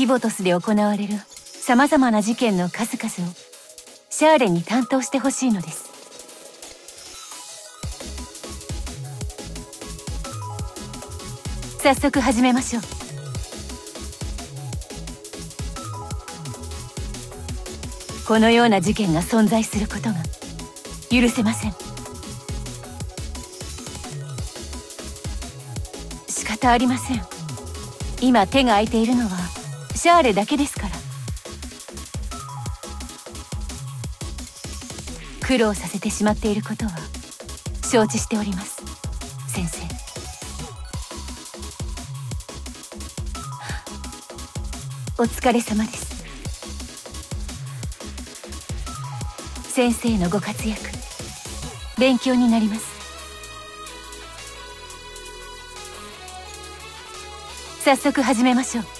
キボトスで行われる様々な事件の数々をシャーレに担当してほしいのです。早速始めましょう。このような事件が存在することが許せません。仕方ありません。今手が空いているのはシャーレだけですから。苦労させてしまっていることは承知しております。先生。お疲れ様です。先生のご活躍。勉強になります。早速始めましょう。